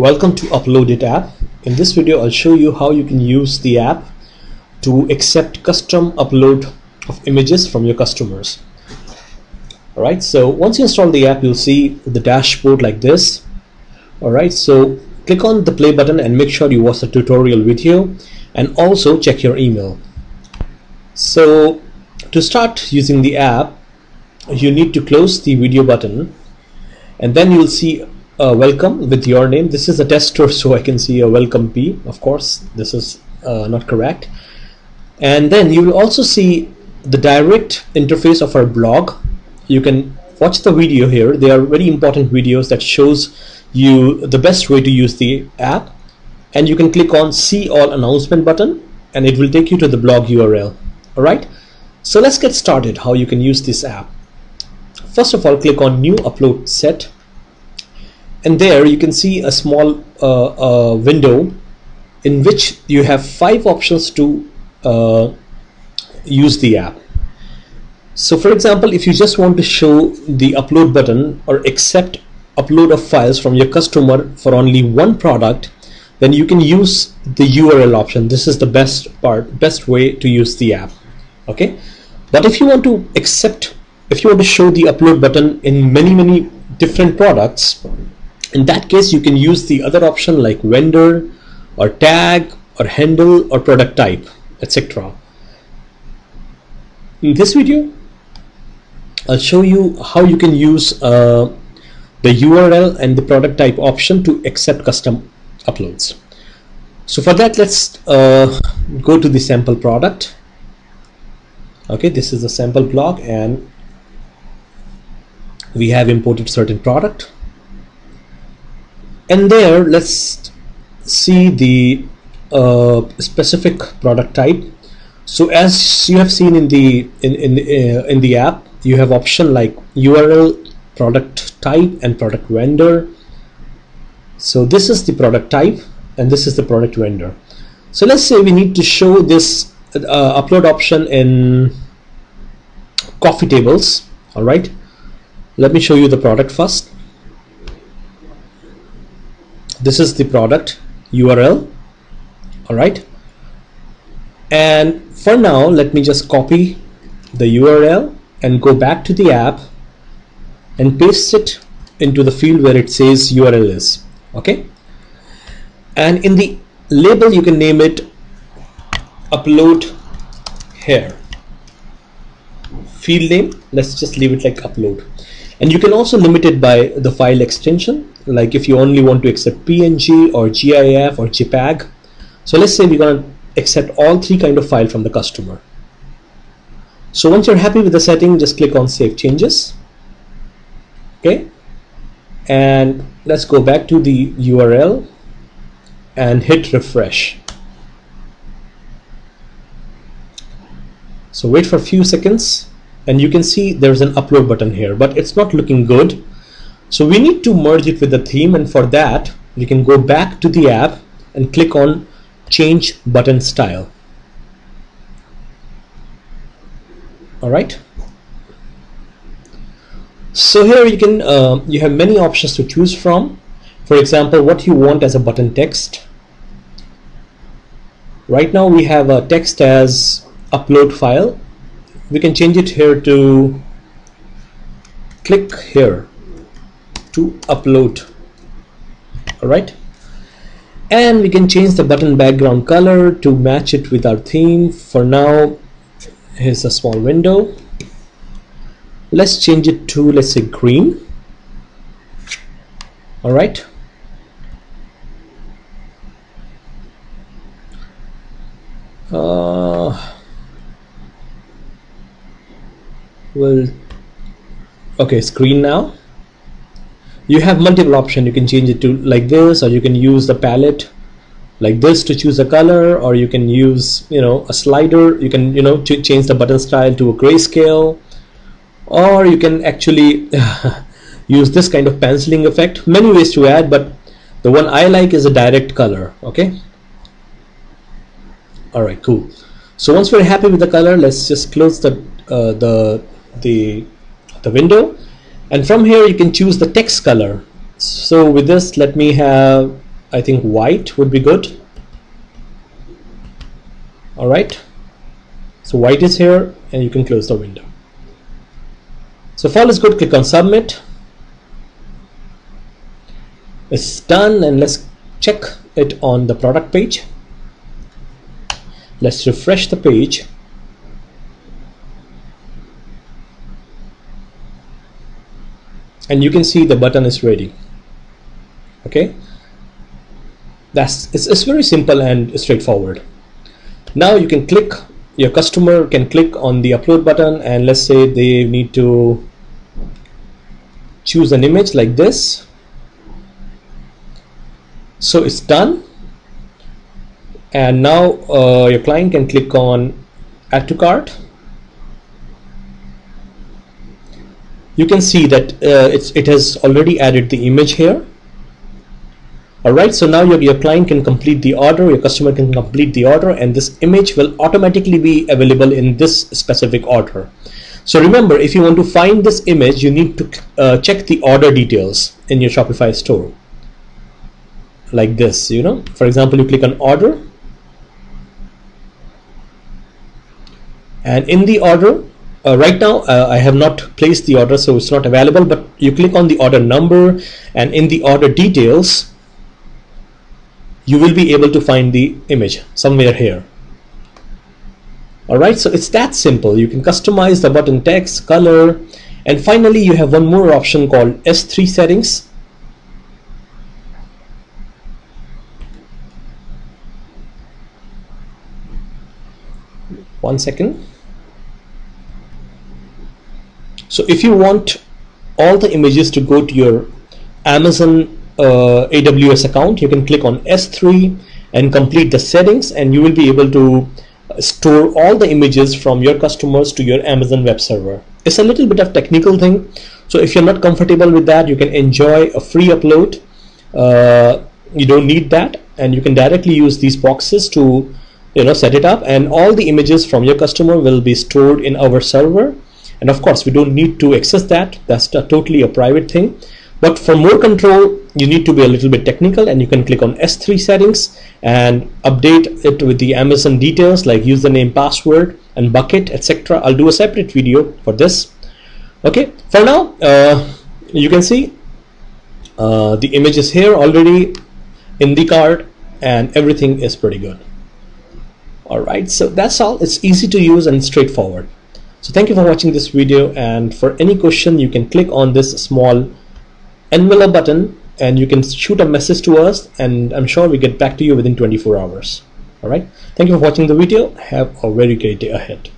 Welcome to UploadIt app. In this video I'll show you how you can use the app to accept custom upload of images from your customers. Alright, so once you install the app you'll see the dashboard like this. Alright, so click on the play button and make sure you watch the tutorial video and also check your email. So to start using the app you need to close the video button and then you'll see uh, welcome with your name. This is a tester so I can see a welcome P. Of course this is uh, not correct. And then you will also see the direct interface of our blog. You can watch the video here. They are very important videos that shows you the best way to use the app. And you can click on see all announcement button and it will take you to the blog URL alright so let's get started how you can use this app. First of all click on new upload set and there you can see a small uh, uh, window in which you have five options to uh, use the app. So for example if you just want to show the upload button or accept upload of files from your customer for only one product then you can use the URL option. This is the best part best way to use the app. Okay? But if you want to accept if you want to show the upload button in many many different products in that case you can use the other option like vendor or tag or handle or product type etc in this video I'll show you how you can use uh, the URL and the product type option to accept custom uploads. So for that let's uh, go to the sample product. Okay this is the sample blog and we have imported certain product and there let's see the uh, specific product type. So as you have seen in the in in, uh, in the app you have option like URL product type and product vendor. So this is the product type and this is the product vendor. So let's say we need to show this uh, upload option in coffee tables. All right. Let me show you the product first this is the product URL all right. And for now let me just copy the URL and go back to the app and paste it into the field where it says URL is. Okay. And in the label you can name it upload here. Field name let's just leave it like upload. And you can also limit it by the file extension like if you only want to accept PNG or GIF or JPEG so let's say we're going to accept all three kind of file from the customer. So once you're happy with the setting just click on save changes. Okay? And let's go back to the URL and hit refresh. So wait for a few seconds and you can see there's an upload button here but it's not looking good so we need to merge it with the theme and for that we can go back to the app and click on change button style. All right? So here you can uh, you have many options to choose from. For example what you want as a button text. Right now we have a text as upload file. We can change it here to click here to upload. Alright? And we can change the button background color to match it with our theme. For now here's a small window. Let's change it to let's say green. Alright? Uh, well okay screen now you have multiple options. You can change it to like this or you can use the palette like this to choose a color or you can use you know a slider. You can you know to change the button style to a grayscale. Or you can actually use this kind of penciling effect. Many ways to add but the one I like is a direct color okay? Alright cool. So once we're happy with the color let's just close the uh, the the the window and from here you can choose the text color. So with this let me have I think white would be good. Alright so white is here and you can close the window. So all is good. Click on submit. It's done and let's check it on the product page. Let's refresh the page and you can see the button is ready. Okay? That's it's, it's very simple and straightforward. Now you can click your customer can click on the upload button and let's say they need to choose an image like this. So it's done. And now uh, your client can click on add to cart you can see that uh, it has already added the image here Alright, so now your, your client can complete the order, your customer can complete the order and this image will automatically be available in this specific order. So remember, if you want to find this image, you need to uh, check the order details in your Shopify store. Like this, you know, for example, you click on order and in the order, uh, right now uh, I have not placed the order so it's not available but you click on the order number and in the order details you will be able to find the image somewhere here. Alright so it's that simple. You can customize the button text color and finally you have one more option called S3 settings. One second so if you want all the images to go to your Amazon uh, AWS account you can click on S3 and complete the settings and you will be able to store all the images from your customers to your Amazon web server. It's a little bit of technical thing. So if you're not comfortable with that you can enjoy a free upload. Uh, you don't need that and you can directly use these boxes to you know set it up and all the images from your customer will be stored in our server and of course we don't need to access that that's totally a private thing but for more control, you need to be a little bit technical and you can click on S3 settings and update it with the Amazon details like username, password, and bucket, etc. I'll do a separate video for this. Okay, for now, uh, you can see uh, the image is here already in the card and everything is pretty good. Alright, so that's all. It's easy to use and straightforward. So thank you for watching this video and for any question you can click on this small envelope button and you can shoot a message to us and I'm sure we get back to you within 24 hours. Alright, thank you for watching the video. Have a very great day ahead.